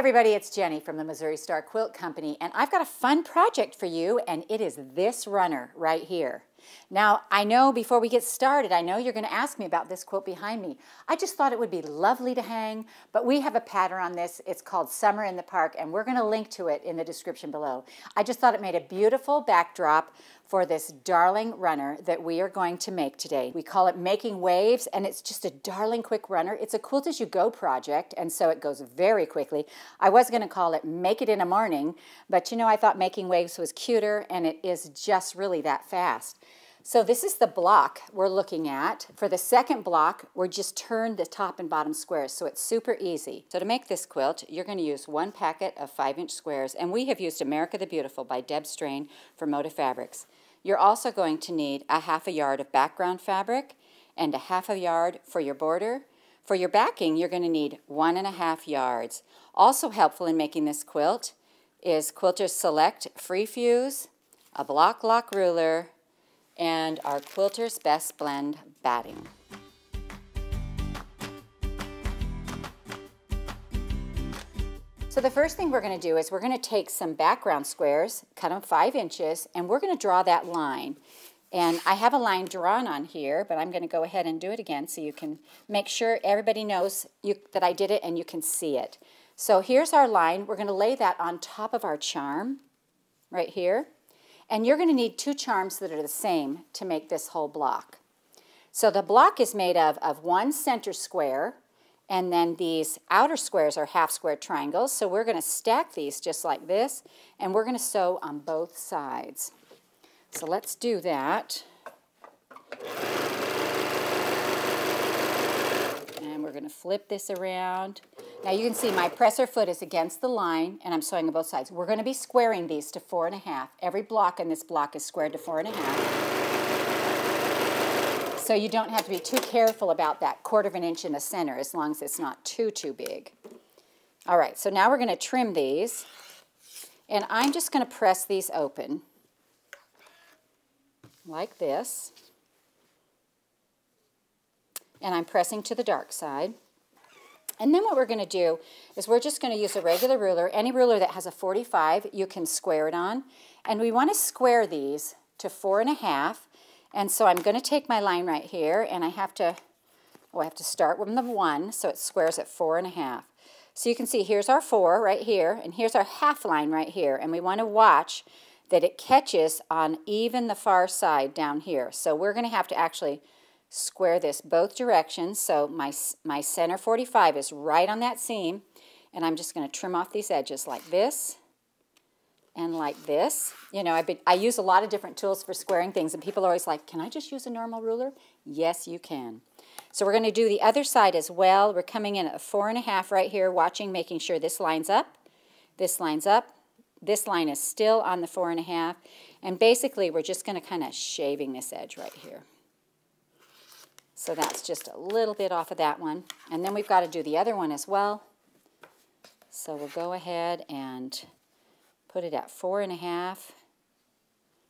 everybody, it's Jenny from the Missouri Star Quilt Company, and I've got a fun project for you, and it is this runner right here. Now, I know before we get started, I know you're going to ask me about this quilt behind me. I just thought it would be lovely to hang, but we have a pattern on this. It's called Summer in the Park, and we're going to link to it in the description below. I just thought it made a beautiful backdrop for this darling runner that we are going to make today. We call it Making Waves, and it's just a darling quick runner. It's a quilt as you go project, and so it goes very quickly. I was going to call it Make It in a Morning, but you know, I thought Making Waves was cuter, and it is just really that fast. So this is the block we're looking at. For the second block, we're just turned the top and bottom squares, so it's super easy. So to make this quilt, you're going to use one packet of 5-inch squares, and we have used America the Beautiful by Deb Strain for Moda Fabrics. You're also going to need a half a yard of background fabric and a half a yard for your border. For your backing, you're going to need one and a half yards. Also helpful in making this quilt is Quilters Select Free Fuse, a Bloc Loc ruler, and our Quilter's Best Blend batting. So the first thing we're going to do is we're going to take some background squares, cut them five inches, and we're going to draw that line. And I have a line drawn on here, but I'm going to go ahead and do it again so you can make sure everybody knows you, that I did it and you can see it. So here's our line. We're going to lay that on top of our charm right here. And you're going to need two charms that are the same to make this whole block. So the block is made of, of one center square, and then these outer squares are half square triangles. So we're going to stack these just like this, and we're going to sew on both sides. So let's do that. And we're going to flip this around. Now you can see my presser foot is against the line and I'm sewing on both sides. We're going to be squaring these to four and a half. Every block in this block is squared to four and a half. So you don't have to be too careful about that quarter of an inch in the center as long as it's not too, too big. All right, so now we're going to trim these. And I'm just going to press these open like this. And I'm pressing to the dark side. And then what we're going to do is we're just going to use a regular ruler. Any ruler that has a 45, you can square it on. And we want to square these to four and a half. And so I'm going to take my line right here, and I have to, oh, I have to start with the one, so it squares at four and a half. So you can see here's our four right here, and here's our half line right here. And we want to watch that it catches on even the far side down here. So we're going to have to actually square this both directions. So my, my center 45 is right on that seam. And I'm just going to trim off these edges like this and like this. You know, I've been, i use a lot of different tools for squaring things, and people are always like, can I just use a normal ruler? Yes, you can. So we're going to do the other side as well. We're coming in at four and a half right here, watching, making sure this lines up, this lines up, this line is still on the four and a half, and basically we're just going to kind of shaving this edge right here. So that's just a little bit off of that one. And then we've got to do the other one as well. So we'll go ahead and put it at four and a half.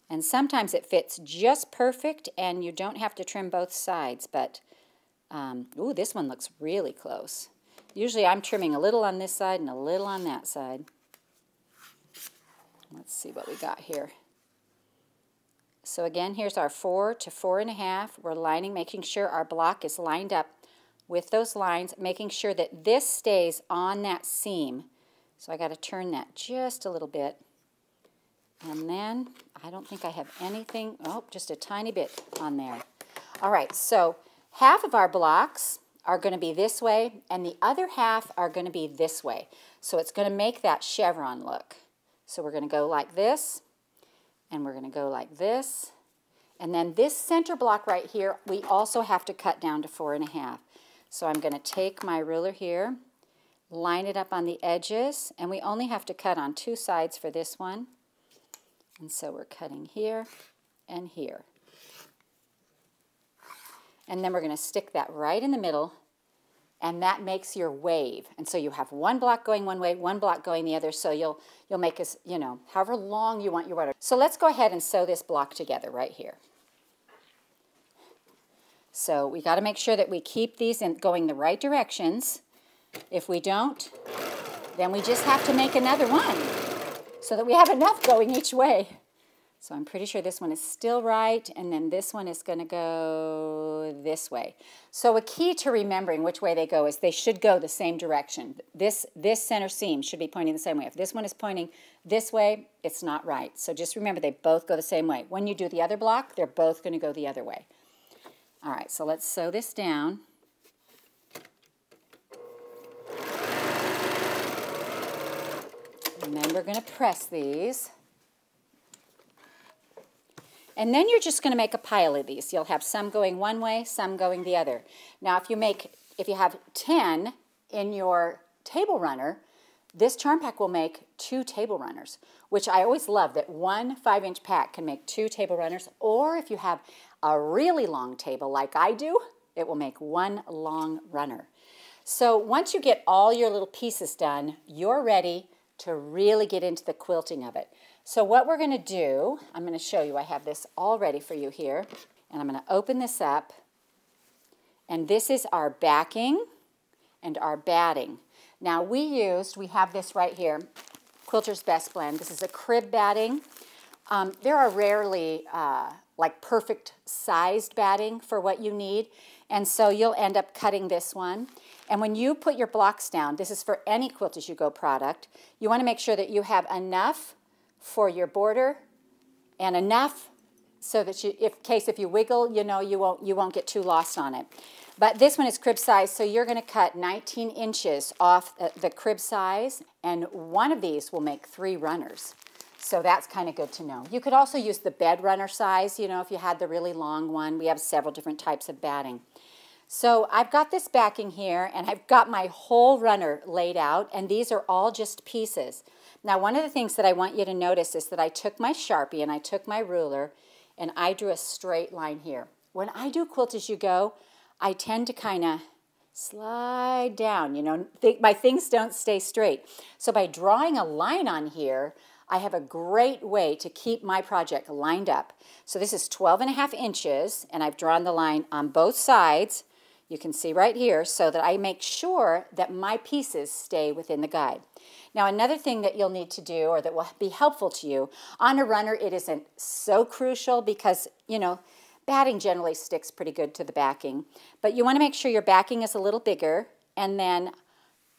And sometimes it fits just perfect and you don't have to trim both sides. But, um, ooh, this one looks really close. Usually I'm trimming a little on this side and a little on that side. Let's see what we got here. So again, here's our four to four and a half. We're lining, making sure our block is lined up with those lines, making sure that this stays on that seam. So I got to turn that just a little bit. And then, I don't think I have anything, oh, just a tiny bit on there. All right, so half of our blocks are going to be this way, and the other half are going to be this way. So it's going to make that chevron look. So we're going to go like this, and we're going to go like this. And then this center block right here, we also have to cut down to four and a half. So I'm going to take my ruler here, line it up on the edges, and we only have to cut on two sides for this one. And so we're cutting here and here. And then we're going to stick that right in the middle and that makes your wave. And so you have one block going one way, one block going the other, so you'll, you'll make us, you know, however long you want your water. So let's go ahead and sew this block together right here. So we got to make sure that we keep these in going the right directions. If we don't, Then we just have to make another one so that we have enough going each way. So I'm pretty sure this one is still right, and then this one is going to go this way. So a key to remembering which way they go is they should go the same direction. This, this center seam should be pointing the same way. If this one is pointing this way, it's not right. So just remember they both go the same way. When you do the other block, they're both going to go the other way. All right, so let's sew this down. And then we're going to press these. And then you're just going to make a pile of these. You'll have some going one way, some going the other. Now, if you make, if you have 10 in your table runner, this charm pack will make two table runners, which I always love that one five inch pack can make two table runners. Or if you have a really long table like I do, it will make one long runner. So once you get all your little pieces done, you're ready to really get into the quilting of it. So what we're going to do, I'm going to show you, I have this all ready for you here, and I'm going to open this up, and this is our backing and our batting. Now we used, we have this right here, Quilter's Best Blend. This is a crib batting. Um, there are rarely uh, like perfect sized batting for what you need, and so you'll end up cutting this one. And when you put your blocks down, this is for any Quilt As You Go product, you want to make sure that you have enough for your border and enough so that you, if case if you wiggle, you know you won't you won't get too lost on it. But this one is crib size, so you're going to cut 19 inches off the crib size, and one of these will make three runners. So that's kind of good to know. You could also use the bed runner size, you know, if you had the really long one. We have several different types of batting. So I've got this backing here, and I've got my whole runner laid out, and these are all just pieces. Now, one of the things that I want you to notice is that I took my Sharpie and I took my ruler and I drew a straight line here. When I do quilt as you go, I tend to kind of slide down, you know, th my things don't stay straight. So by drawing a line on here, I have a great way to keep my project lined up. So this is 12 and a half inches, and I've drawn the line on both sides, you can see right here, so that I make sure that my pieces stay within the guide. Now another thing that you'll need to do or that will be helpful to you, on a runner it isn't so crucial because, you know, batting generally sticks pretty good to the backing. But you want to make sure your backing is a little bigger and then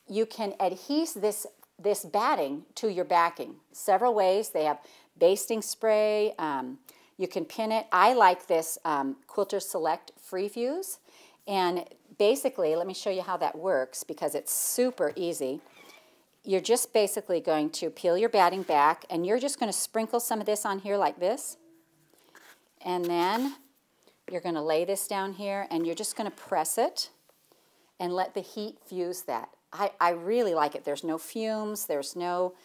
you can adhere this, this batting to your backing. Several ways. They have basting spray. Um, you can pin it. I like this um, Quilter Select Free Fuse. And basically, let me show you how that works because it's super easy you're just basically going to peel your batting back and you're just going to sprinkle some of this on here like this. And then you're going to lay this down here and you're just going to press it and let the heat fuse that. I, I really like it. There's no fumes. There's no,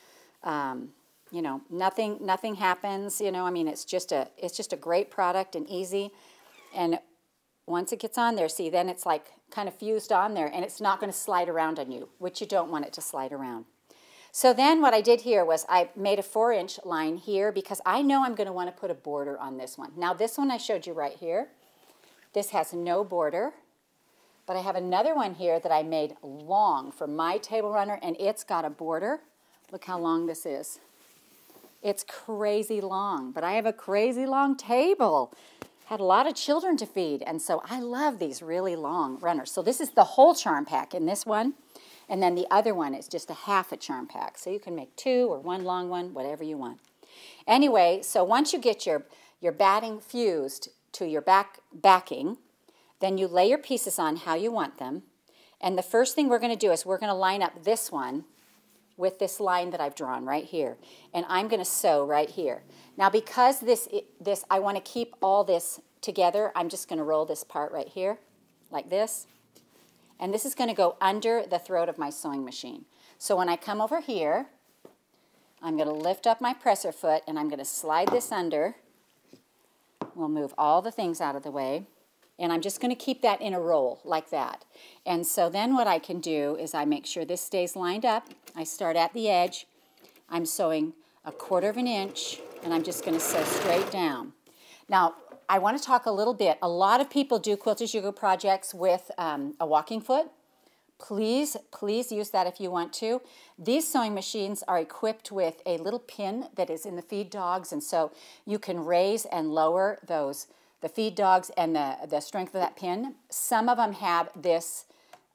um, you know, nothing nothing happens. You know, I mean, it's just a it's just a great product and easy. And once it gets on there, see, then it's like kind of fused on there and it's not going to slide around on you, which you don't want it to slide around. So then what I did here was I made a four inch line here because I know I'm going to want to put a border on this one. Now this one I showed you right here. This has no border, but I have another one here that I made long for my table runner and it's got a border. Look how long this is. It's crazy long, but I have a crazy long table had a lot of children to feed, and so I love these really long runners. So this is the whole charm pack in this one, and then the other one is just a half a charm pack. So you can make two or one long one, whatever you want. Anyway, so once you get your, your batting fused to your back backing, then you lay your pieces on how you want them. And the first thing we're going to do is we're going to line up this one with this line that I've drawn right here. And I'm going to sew right here. Now because this, this I want to keep all this together, I'm just going to roll this part right here, like this. And this is going to go under the throat of my sewing machine. So when I come over here, I'm going to lift up my presser foot and I'm going to slide this under. We'll move all the things out of the way. And I'm just going to keep that in a roll like that. And so then what I can do is I make sure this stays lined up. I start at the edge. I'm sewing a quarter of an inch and I'm just going to sew straight down. Now, I want to talk a little bit. A lot of people do Quilt As You projects with um, a walking foot, please, please use that if you want to. These sewing machines are equipped with a little pin that is in the feed dogs, and so you can raise and lower those, the feed dogs and the, the strength of that pin. Some of them have this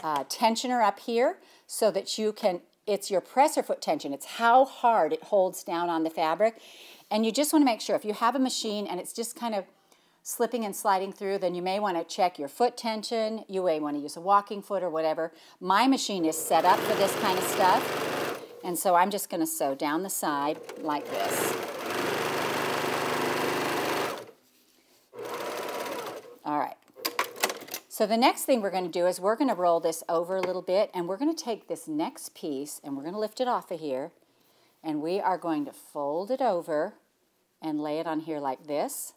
uh, tensioner up here so that you can, it's your presser foot tension. It's how hard it holds down on the fabric. And you just want to make sure if you have a machine and it's just kind of slipping and sliding through, then you may want to check your foot tension. You may want to use a walking foot or whatever. My machine is set up for this kind of stuff. And so I'm just going to sew down the side like this. All right. So the next thing we're going to do is we're going to roll this over a little bit and we're going to take this next piece and we're going to lift it off of here and we are going to fold it over and lay it on here like this.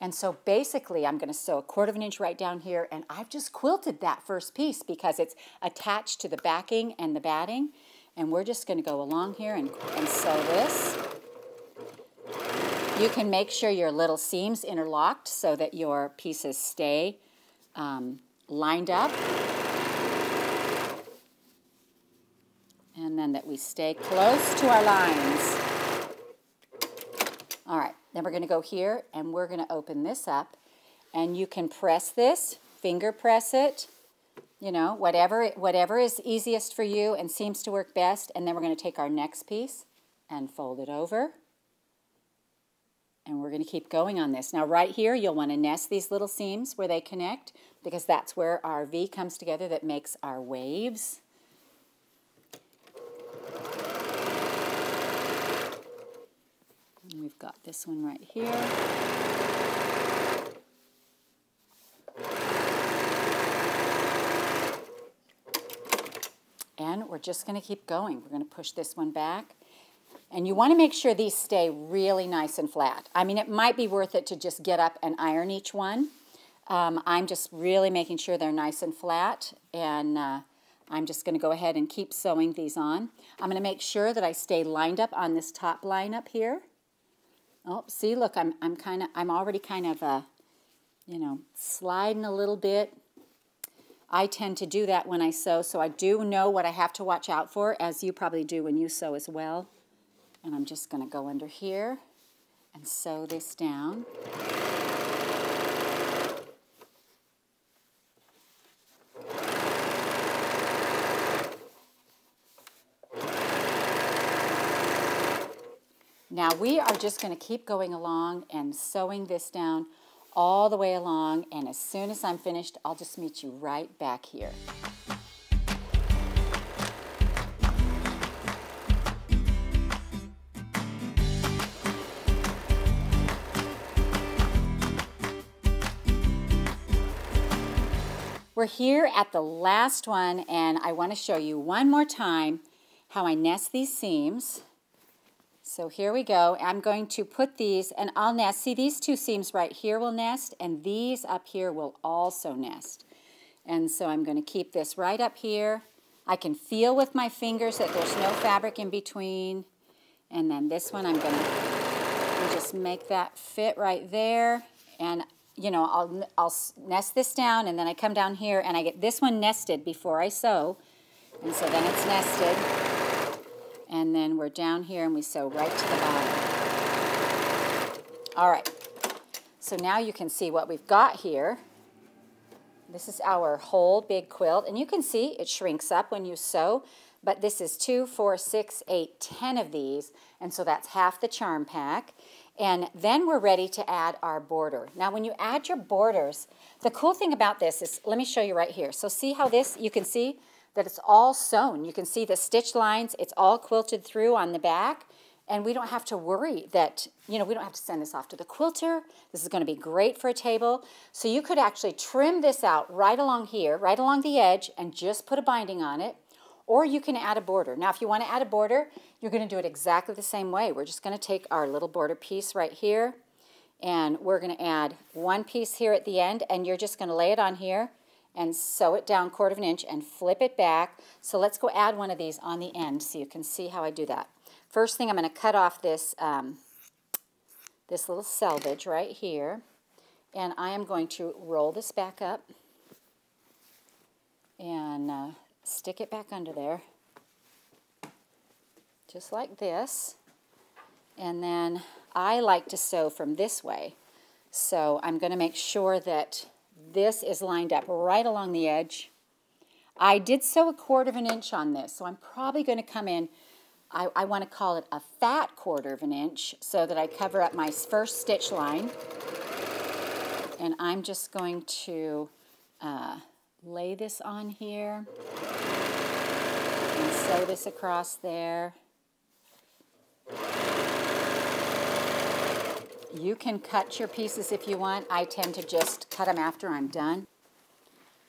And so basically I'm going to sew a quarter of an inch right down here and I've just quilted that first piece because it's attached to the backing and the batting. And we're just going to go along here and, and sew this. You can make sure your little seams interlocked so that your pieces stay um, lined up. And then that we stay close to our lines. All right. Then we're going to go here and we're going to open this up. And you can press this, finger press it, you know, whatever, whatever is easiest for you and seems to work best. And then we're going to take our next piece and fold it over. And we're going to keep going on this. Now right here, you'll want to nest these little seams where they connect because that's where our V comes together that makes our waves. And we've got this one right here. And we're just going to keep going. We're going to push this one back. And you want to make sure these stay really nice and flat. I mean, it might be worth it to just get up and iron each one. Um, I'm just really making sure they're nice and flat. And uh, I'm just going to go ahead and keep sewing these on. I'm going to make sure that I stay lined up on this top line up here. Oh, see, look, I'm, I'm kind of, I'm already kind of, uh, you know, sliding a little bit. I tend to do that when I sew, so I do know what I have to watch out for, as you probably do when you sew as well. And I'm just going to go under here and sew this down. Now we are just going to keep going along and sewing this down all the way along and as soon as I'm finished I'll just meet you right back here. We're here at the last one and I want to show you one more time how I nest these seams. So here we go. I'm going to put these, and I'll nest. See, these two seams right here will nest, and these up here will also nest. And so I'm going to keep this right up here. I can feel with my fingers that there's no fabric in between. And then this one, I'm going to just make that fit right there. And, you know, I'll, I'll nest this down, and then I come down here, and I get this one nested before I sew. And so then it's nested and then we're down here and we sew right to the bottom. All right, so now you can see what we've got here. This is our whole big quilt, and you can see it shrinks up when you sew, but this is two, four, six, eight, ten of these, and so that's half the charm pack. And then we're ready to add our border. Now when you add your borders, the cool thing about this is, let me show you right here. So see how this, you can see that it's all sewn. You can see the stitch lines, it's all quilted through on the back, and we don't have to worry that, you know, we don't have to send this off to the quilter. This is going to be great for a table. So you could actually trim this out right along here, right along the edge, and just put a binding on it. Or you can add a border. Now, if you want to add a border, you're going to do it exactly the same way. We're just going to take our little border piece right here, and we're going to add one piece here at the end, and you're just going to lay it on here and sew it down quarter of an inch and flip it back. So let's go add one of these on the end so you can see how I do that. First thing I'm going to cut off this, um, this little selvage right here and I am going to roll this back up and uh, stick it back under there, just like this. And then I like to sew from this way. So I'm going to make sure that this is lined up right along the edge. I did sew a quarter of an inch on this, so I'm probably going to come in, I, I want to call it a fat quarter of an inch so that I cover up my first stitch line. And I'm just going to uh, lay this on here and sew this across there. You can cut your pieces if you want. I tend to just cut them after I'm done.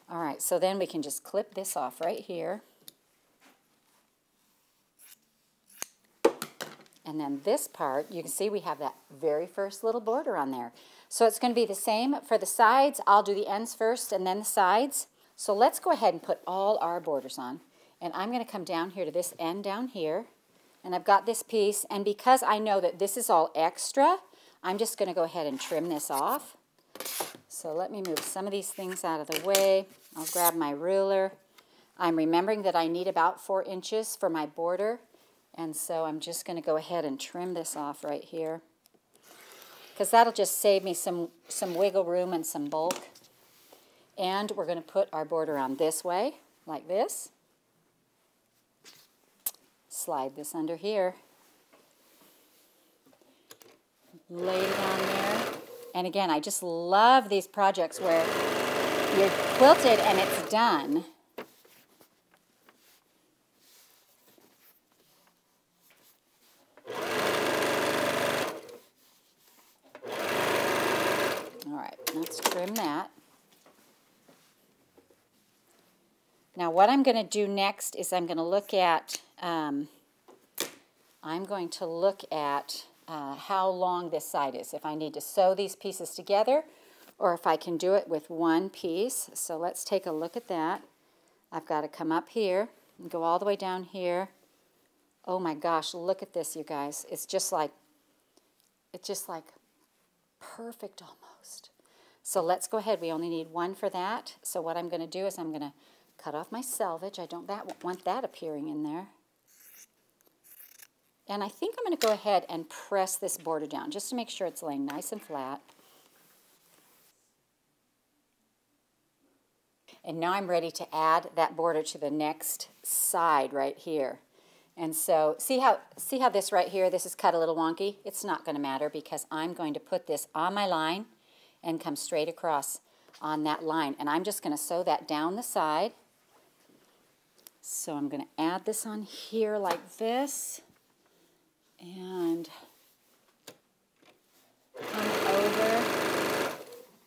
All right, so then we can just clip this off right here. And then this part, you can see we have that very first little border on there. So it's going to be the same for the sides. I'll do the ends first and then the sides. So let's go ahead and put all our borders on. And I'm going to come down here to this end down here. And I've got this piece. And because I know that this is all extra, I'm just going to go ahead and trim this off. So let me move some of these things out of the way. I'll grab my ruler. I'm remembering that I need about four inches for my border. And so I'm just going to go ahead and trim this off right here. Because that'll just save me some, some wiggle room and some bulk. And we're going to put our border on this way, like this. Slide this under here. Lay it on there. And again, I just love these projects where you're quilted and it's done. All right, let's trim that. Now what I'm going to do next is I'm going to look at, um, I'm going to look at uh, how long this side is. If I need to sew these pieces together or if I can do it with one piece. So let's take a look at that. I've got to come up here and go all the way down here. Oh my gosh, look at this, you guys. It's just like, it's just like perfect almost. So let's go ahead. We only need one for that. So what I'm going to do is I'm going to cut off my selvage. I don't want that appearing in there. And I think I'm going to go ahead and press this border down just to make sure it's laying nice and flat. And now I'm ready to add that border to the next side right here. And so see how, see how this right here, this is cut a little wonky? It's not going to matter because I'm going to put this on my line and come straight across on that line. And I'm just going to sew that down the side. So I'm going to add this on here like this and come over.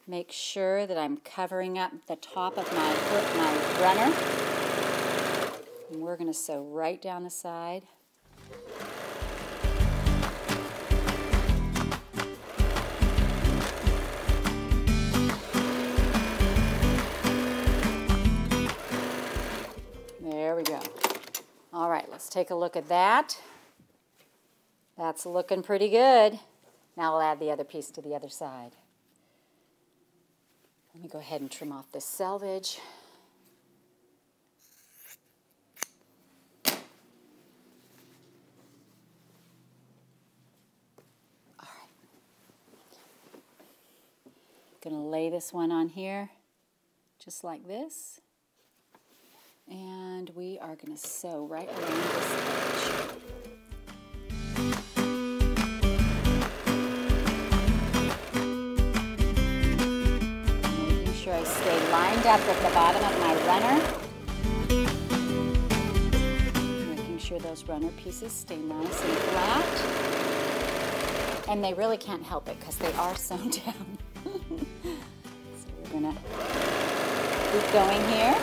Make sure that I'm covering up the top of my, my runner. And we're going to sew right down the side. There we go. All right, let's take a look at that. That's looking pretty good. Now I'll add the other piece to the other side. Let me go ahead and trim off this selvage. All right. Gonna lay this one on here, just like this. And we are gonna sew right around this edge. Up at the bottom of my runner. Making sure those runner pieces stay nice and flat. And they really can't help it because they are sewn down. so we're gonna keep going here.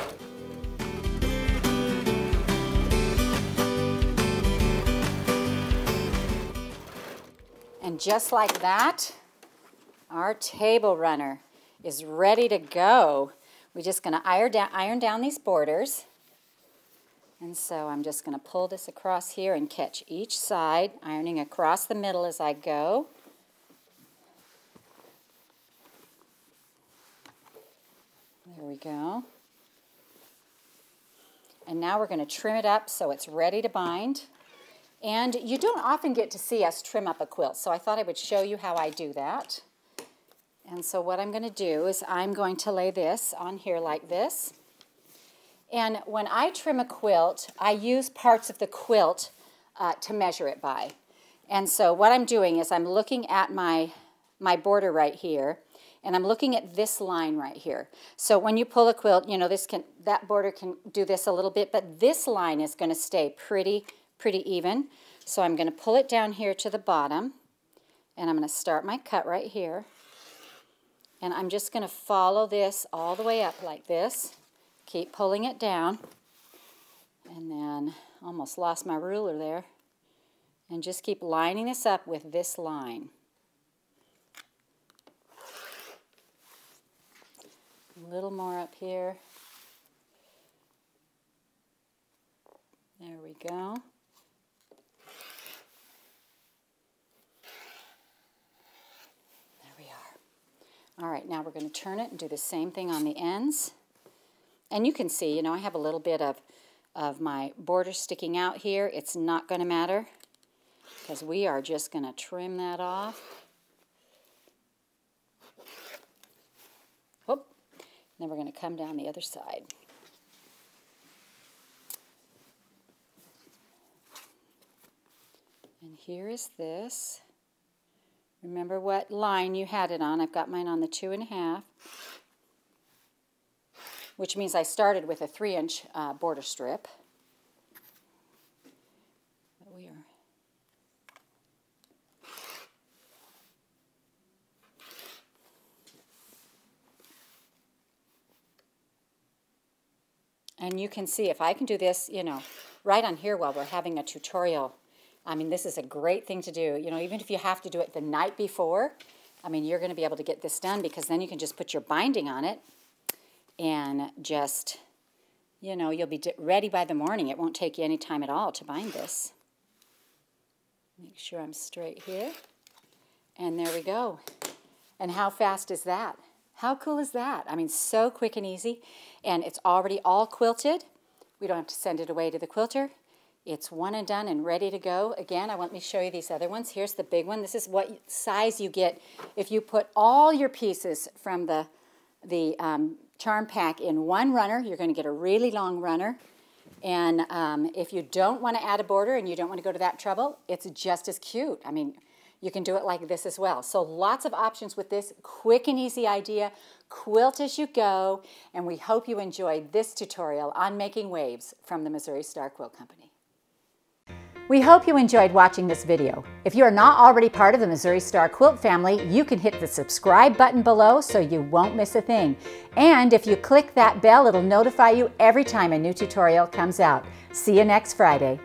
And just like that, our table runner is ready to go. We're just going to iron down, iron down these borders. And so I'm just going to pull this across here and catch each side, ironing across the middle as I go. There we go. And now we're going to trim it up so it's ready to bind. And you don't often get to see us trim up a quilt, so I thought I would show you how I do that. And so what I'm going to do is I'm going to lay this on here like this. And when I trim a quilt, I use parts of the quilt uh, to measure it by. And so what I'm doing is I'm looking at my, my border right here, and I'm looking at this line right here. So when you pull a quilt, you know, this can that border can do this a little bit, but this line is going to stay pretty pretty even. So I'm going to pull it down here to the bottom and I'm going to start my cut right here. And I'm just going to follow this all the way up like this. Keep pulling it down. And then almost lost my ruler there. And just keep lining this up with this line. A little more up here. There we go. All right, now we're going to turn it and do the same thing on the ends. And you can see, you know, I have a little bit of, of my border sticking out here. It's not going to matter because we are just going to trim that off. Whoop. Then we're going to come down the other side. And here is this. Remember what line you had it on. I've got mine on the two and a half, which means I started with a three inch uh, border strip. But we are And you can see if I can do this, you know, right on here while we're having a tutorial I mean, this is a great thing to do. You know, even if you have to do it the night before, I mean, you're going to be able to get this done because then you can just put your binding on it and just, you know, you'll be ready by the morning. It won't take you any time at all to bind this. Make sure I'm straight here. And there we go. And how fast is that? How cool is that? I mean, so quick and easy. And it's already all quilted. We don't have to send it away to the quilter. It's one and done and ready to go. Again, I want me to show you these other ones. Here's the big one. This is what size you get if you put all your pieces from the, the um, charm pack in one runner. You're going to get a really long runner. And um, if you don't want to add a border and you don't want to go to that trouble, it's just as cute. I mean, you can do it like this as well. So lots of options with this quick and easy idea. Quilt as you go. And we hope you enjoyed this tutorial on making waves from the Missouri Star Quilt Company. We hope you enjoyed watching this video. If you are not already part of the Missouri Star Quilt family, you can hit the subscribe button below so you won't miss a thing. And if you click that bell, it'll notify you every time a new tutorial comes out. See you next Friday.